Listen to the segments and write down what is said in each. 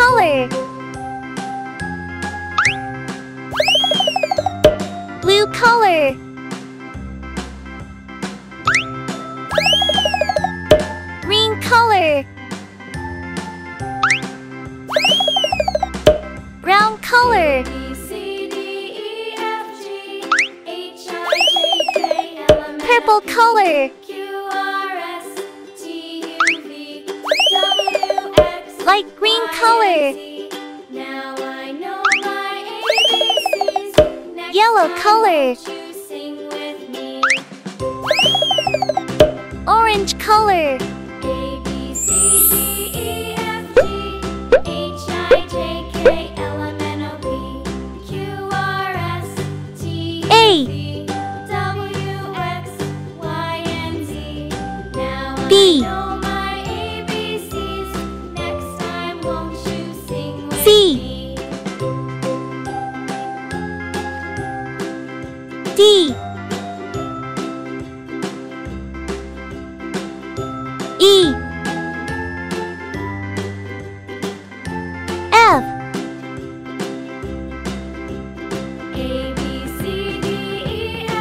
color. Blue color. Green color. Brown color. Purple color. Color. Yellow color. Orange color.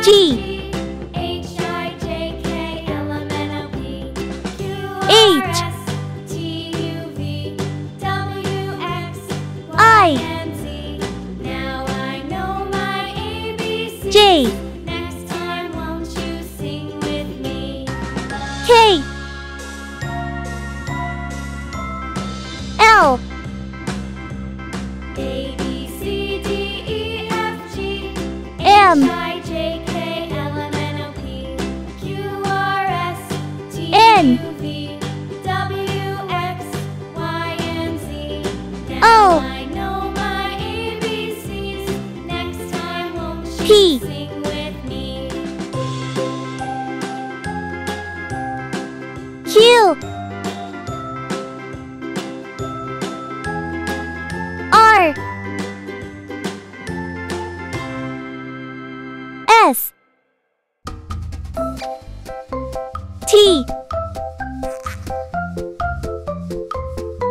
G. H, I, J, K, L, M, N, O, P, Q, R. S, T, U, V, W, X, Y. Next time, won't you sing with me? K. won't you P. sing with me? Q.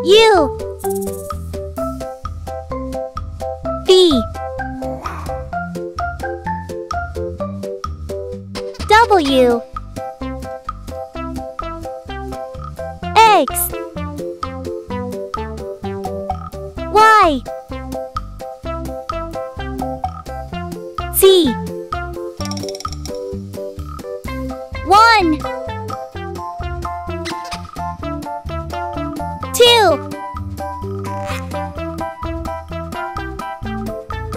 U. V. W. X Y Z one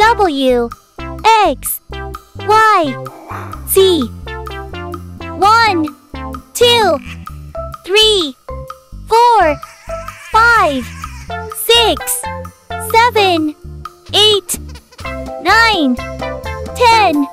W X Y Z. One two three four five six seven eight nine ten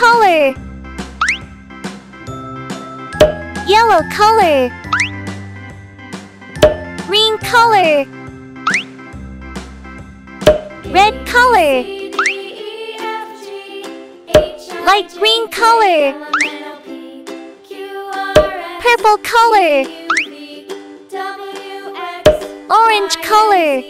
color. Yellow color. Green color. Red color. Light green color. Purple color. Orange color.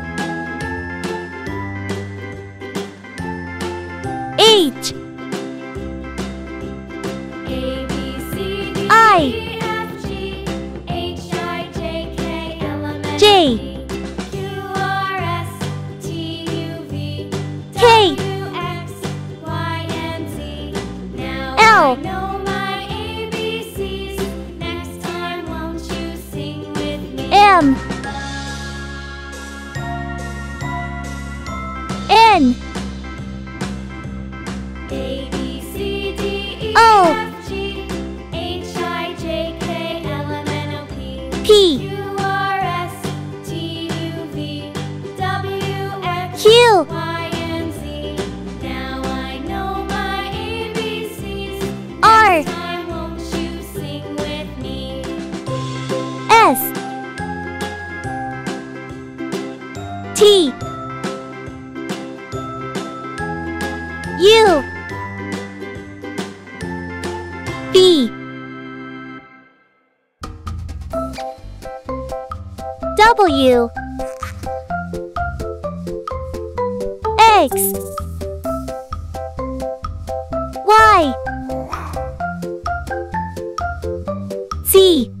Hey, B W. X. Y. Z.